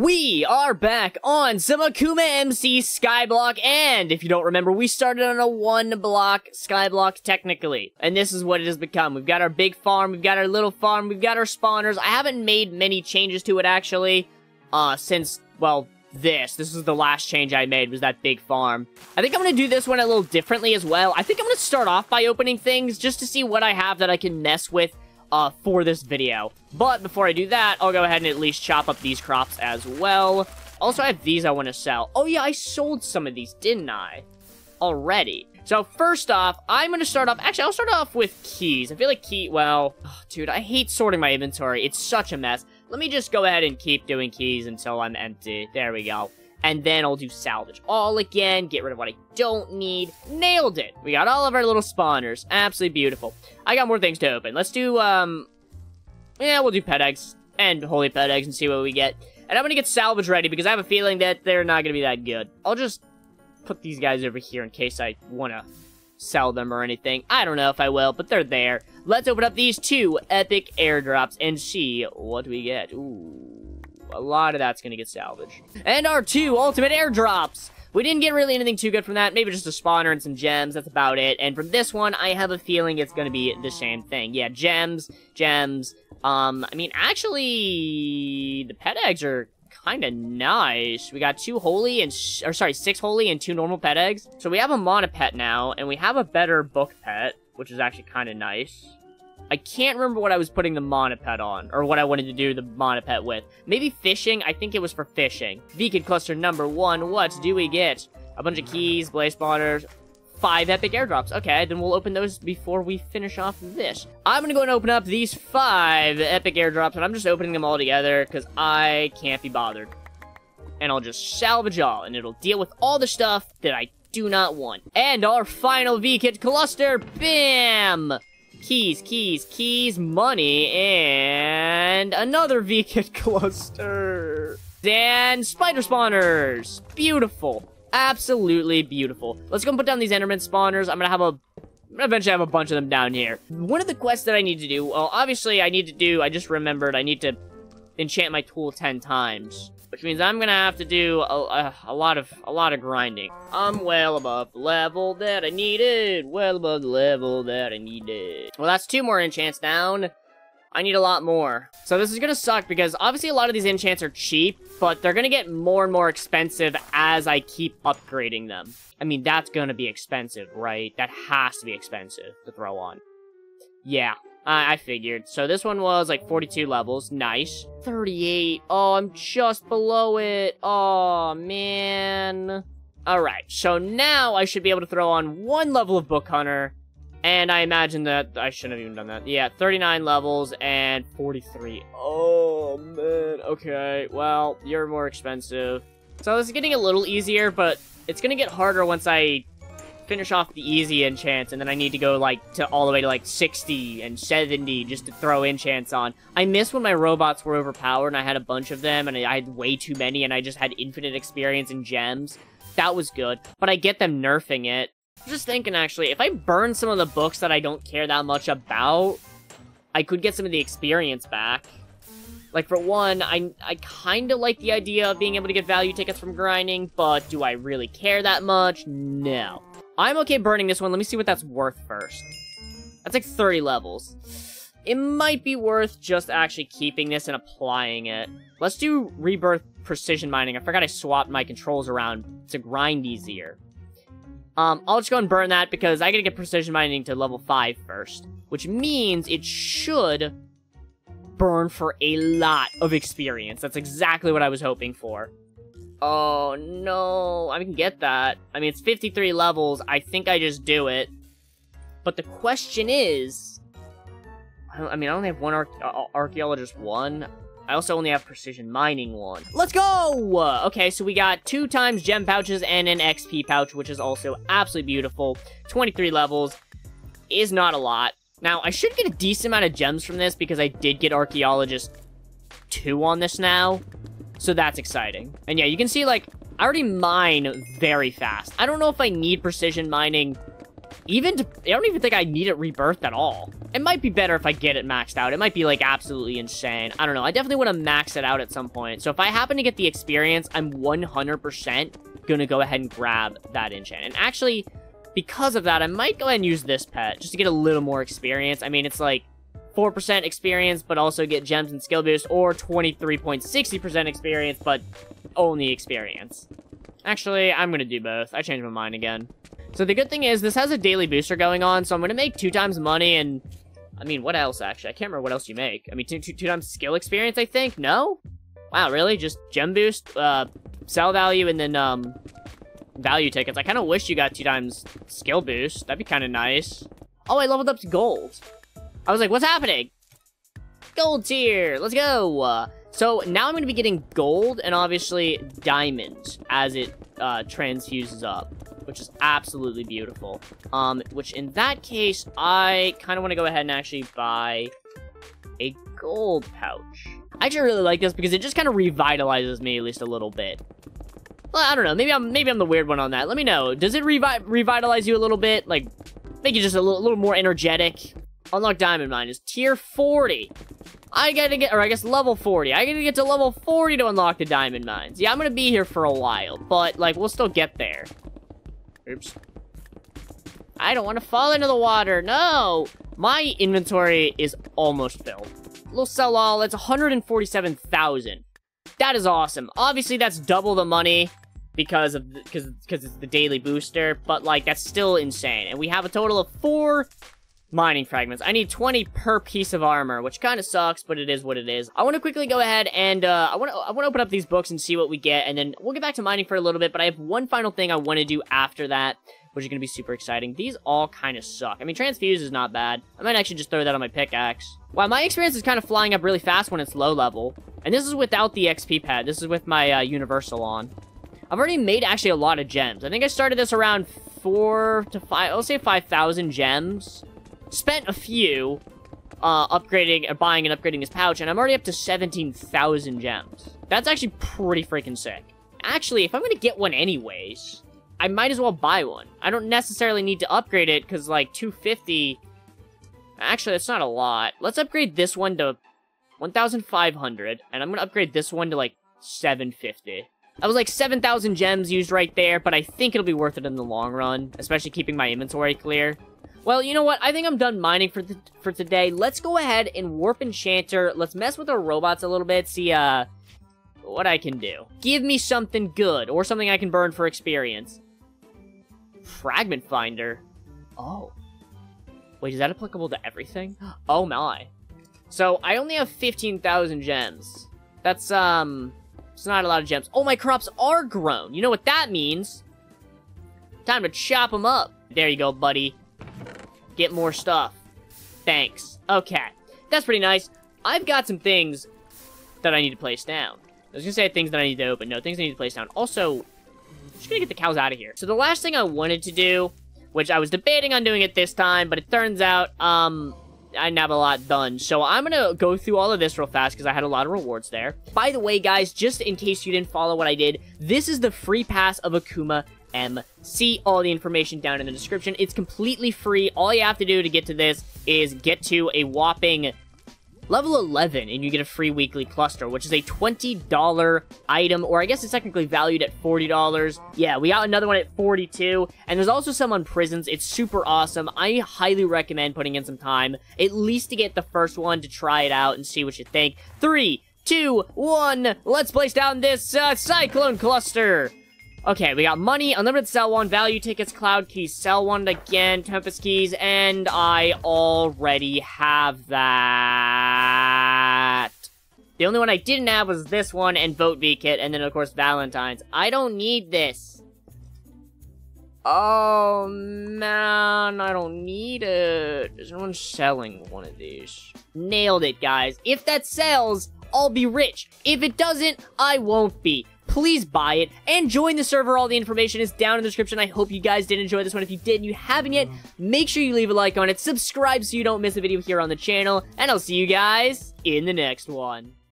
We are back on some Akuma MC Skyblock, and if you don't remember, we started on a one-block Skyblock, technically. And this is what it has become. We've got our big farm, we've got our little farm, we've got our spawners. I haven't made many changes to it, actually, uh, since, well, this. This is the last change I made, was that big farm. I think I'm gonna do this one a little differently as well. I think I'm gonna start off by opening things, just to see what I have that I can mess with uh, for this video. But before I do that, I'll go ahead and at least chop up these crops as well. Also, I have these I want to sell. Oh yeah, I sold some of these, didn't I? Already. So first off, I'm going to start off... Actually, I'll start off with keys. I feel like key... Well, oh, dude, I hate sorting my inventory. It's such a mess. Let me just go ahead and keep doing keys until I'm empty. There we go. And then I'll do salvage all again, get rid of what I don't need. Nailed it! We got all of our little spawners. Absolutely beautiful. I got more things to open. Let's do, um... Yeah, we'll do pet eggs and holy pet eggs and see what we get. And I'm gonna get salvage ready because I have a feeling that they're not gonna be that good. I'll just put these guys over here in case I wanna sell them or anything. I don't know if I will, but they're there. Let's open up these two epic airdrops and see what we get. Ooh, a lot of that's gonna get salvaged. And our two ultimate airdrops! We didn't get really anything too good from that. Maybe just a spawner and some gems. That's about it. And from this one, I have a feeling it's going to be the same thing. Yeah, gems, gems. Um, I mean, actually, the pet eggs are kind of nice. We got two holy and, or sorry, six holy and two normal pet eggs. So we have a mana pet now, and we have a better book pet, which is actually kind of nice. I can't remember what I was putting the Monopet on, or what I wanted to do the Monopet with. Maybe fishing? I think it was for fishing. V-Kit cluster number one, what do we get? A bunch of keys, blaze spawners, five epic airdrops. Okay, then we'll open those before we finish off this. I'm gonna go and open up these five epic airdrops, and I'm just opening them all together, because I can't be bothered. And I'll just salvage all, and it'll deal with all the stuff that I do not want. And our final V-Kit cluster, bam! Keys, keys, keys, money, and another V-Kit cluster. And spider spawners. Beautiful. Absolutely beautiful. Let's go and put down these Enderman spawners. I'm gonna have a eventually have a bunch of them down here. One of the quests that I need to do, well, obviously I need to do, I just remembered, I need to enchant my tool 10 times. Which means I'm gonna have to do a, a, a, lot of a lot of grinding. I'm well above the level that I needed. Well above the level that I needed. Well, that's two more enchants down. I need a lot more. So this is gonna suck because obviously a lot of these enchants are cheap, but they're gonna get more and more expensive as I keep upgrading them. I mean, that's gonna be expensive, right? That has to be expensive to throw on. Yeah, I, I figured. So this one was like 42 levels. Nice. 38. Oh, I'm just below it. Oh, man. Alright, so now I should be able to throw on one level of Book Hunter. And I imagine that I shouldn't have even done that. Yeah, 39 levels and 43. Oh, man. Okay, well, you're more expensive. So this is getting a little easier, but it's gonna get harder once I finish off the easy enchants, and then I need to go, like, to all the way to, like, 60 and 70 just to throw enchants on. I miss when my robots were overpowered, and I had a bunch of them, and I had way too many, and I just had infinite experience and gems. That was good, but I get them nerfing it. Just thinking, actually, if I burn some of the books that I don't care that much about, I could get some of the experience back. Like, for one, I, I kind of like the idea of being able to get value tickets from grinding, but do I really care that much? No. I'm okay burning this one. Let me see what that's worth first. That's like 30 levels. It might be worth just actually keeping this and applying it. Let's do Rebirth Precision Mining. I forgot I swapped my controls around to grind easier. Um, I'll just go and burn that because I gotta get Precision Mining to level 5 first. Which means it should burn for a lot of experience. That's exactly what I was hoping for. Oh, no. I can get that. I mean, it's 53 levels. I think I just do it. But the question is... I mean, I only have one ar uh, uh, Archaeologist 1. I also only have Precision Mining 1. Let's go! Uh, okay, so we got two times gem pouches and an XP pouch, which is also absolutely beautiful. 23 levels is not a lot. Now, I should get a decent amount of gems from this because I did get Archaeologist 2 on this now. So that's exciting. And yeah, you can see, like, I already mine very fast. I don't know if I need precision mining even to, I don't even think I need it rebirthed at all. It might be better if I get it maxed out. It might be like absolutely insane. I don't know. I definitely want to max it out at some point. So if I happen to get the experience, I'm 100% gonna go ahead and grab that enchant. And actually, because of that, I might go ahead and use this pet just to get a little more experience. I mean, it's like 4% experience, but also get gems and skill boost, or 23.60% experience, but only experience. Actually, I'm gonna do both. I changed my mind again. So the good thing is, this has a daily booster going on, so I'm gonna make two times money, and... I mean, what else, actually? I can't remember what else you make. I mean, two, two, two times skill experience, I think? No? Wow, really? Just gem boost, uh, sell value, and then, um, value tickets. I kind of wish you got two times skill boost. That'd be kind of nice. Oh, I leveled up to gold. I was like, what's happening? Gold tier, let's go. Uh, so now I'm going to be getting gold and obviously diamond as it uh, transfuses up, which is absolutely beautiful. Um, which in that case, I kind of want to go ahead and actually buy a gold pouch. I actually really like this because it just kind of revitalizes me at least a little bit. Well, I don't know. Maybe I'm maybe I'm the weird one on that. Let me know. Does it revi revitalize you a little bit? Like, make you just a little, little more energetic? Unlock Diamond Mine is tier 40. I gotta get, or I guess level 40. I gotta get to level 40 to unlock the Diamond Mines. Yeah, I'm gonna be here for a while, but, like, we'll still get there. Oops. I don't want to fall into the water. No! My inventory is almost filled. We'll sell all. That's 147,000. That is awesome. Obviously, that's double the money because of because because it's the daily booster, but like that's still insane. And we have a total of four mining fragments. I need 20 per piece of armor, which kind of sucks, but it is what it is. I want to quickly go ahead and, uh, I want to I want to open up these books and see what we get, and then we'll get back to mining for a little bit, but I have one final thing I want to do after that, which is going to be super exciting. These all kind of suck. I mean, Transfuse is not bad. I might actually just throw that on my pickaxe. Wow, my experience is kind of flying up really fast when it's low level, and this is without the XP pad. This is with my, uh, Universal on. I've already made actually a lot of gems. I think I started this around four to five, I'll say 5,000 gems spent a few uh, upgrading, uh, buying and upgrading his pouch, and I'm already up to 17,000 gems. That's actually pretty freaking sick. Actually, if I'm gonna get one anyways, I might as well buy one. I don't necessarily need to upgrade it, because, like, 250... Actually, that's not a lot. Let's upgrade this one to 1,500, and I'm gonna upgrade this one to, like, 750. I was like 7,000 gems used right there, but I think it'll be worth it in the long run, especially keeping my inventory clear. Well, you know what? I think I'm done mining for for today. Let's go ahead and warp enchanter. Let's mess with our robots a little bit. See, uh, what I can do. Give me something good or something I can burn for experience. Fragment finder. Oh. Wait, is that applicable to everything? Oh my. So, I only have 15,000 gems. That's, um, it's not a lot of gems. Oh, my crops are grown. You know what that means? Time to chop them up. There you go, buddy. Get more stuff. Thanks. Okay. That's pretty nice. I've got some things that I need to place down. I was gonna say things that I need to open. No, things I need to place down. Also, I'm just gonna get the cows out of here. So the last thing I wanted to do, which I was debating on doing it this time, but it turns out, um, I didn't have a lot done. So I'm gonna go through all of this real fast because I had a lot of rewards there. By the way, guys, just in case you didn't follow what I did, this is the free pass of Akuma M. See all the information down in the description. It's completely free. All you have to do to get to this is get to a whopping level 11 and you get a free weekly cluster, which is a $20 item, or I guess it's technically valued at $40. Yeah, we got another one at 42 and there's also some on prisons. It's super awesome. I highly recommend putting in some time, at least to get the first one to try it out and see what you think. Three, two, one, let's place down this uh, Cyclone Cluster! Okay, we got money, unlimited sell one, value tickets, cloud keys, sell one again, tempest keys, and I already have that. The only one I didn't have was this one and Vote V kit, and then of course Valentine's. I don't need this. Oh man, I don't need it. Is anyone selling one of these? Nailed it, guys. If that sells, I'll be rich. If it doesn't, I won't be please buy it and join the server. All the information is down in the description. I hope you guys did enjoy this one. If you did and you haven't yet, make sure you leave a like on it, subscribe so you don't miss a video here on the channel, and I'll see you guys in the next one.